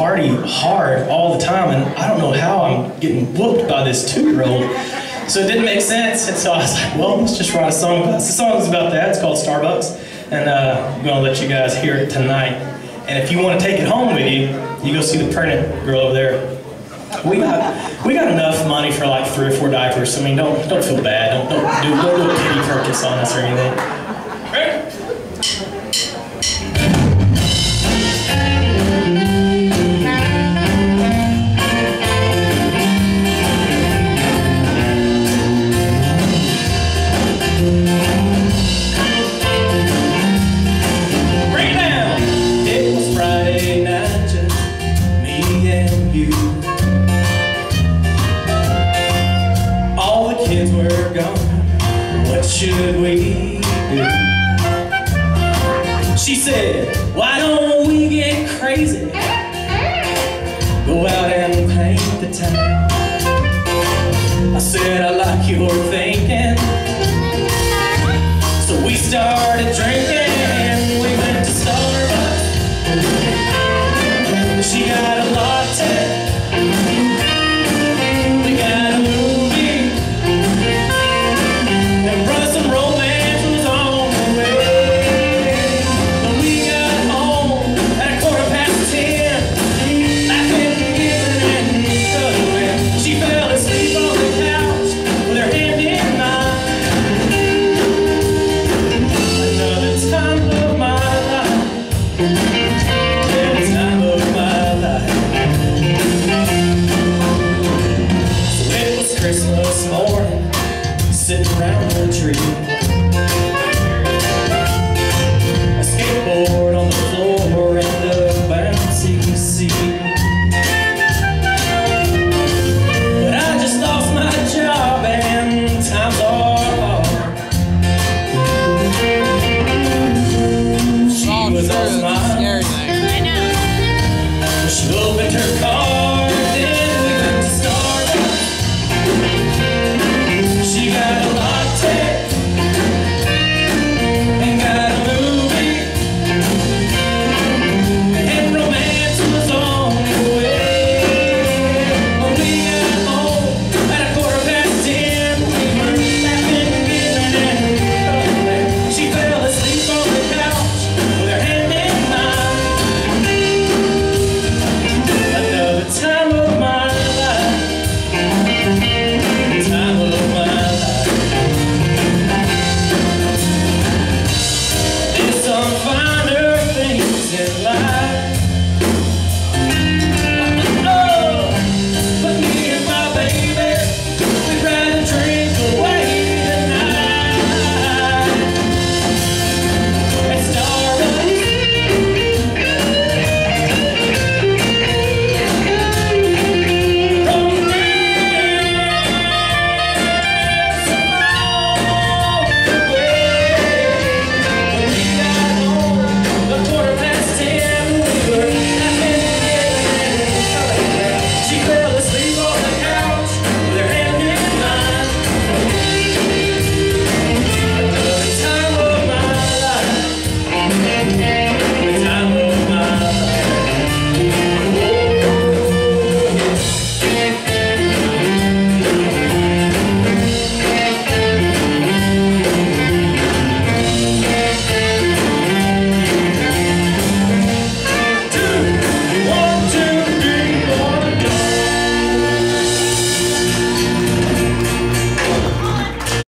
party hard all the time, and I don't know how I'm getting whooped by this two-year-old. So it didn't make sense, and so I was like, well, let's just write a song about. The song's about that. It's called Starbucks, and uh, I'm gonna let you guys hear it tonight. And if you want to take it home with you, you go see the pregnant girl over there. We got we got enough money for like three or four diapers. So I mean, don't don't feel bad. Don't don't do do a pity purchase on us or anything. Right? you. All the kids were gone. What should we do? She said, why don't we get crazy? Go out and paint the town. I said, I like your thinking. So we started drinking. tree.